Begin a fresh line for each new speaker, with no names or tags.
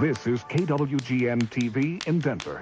This is KWGN TV in Denver.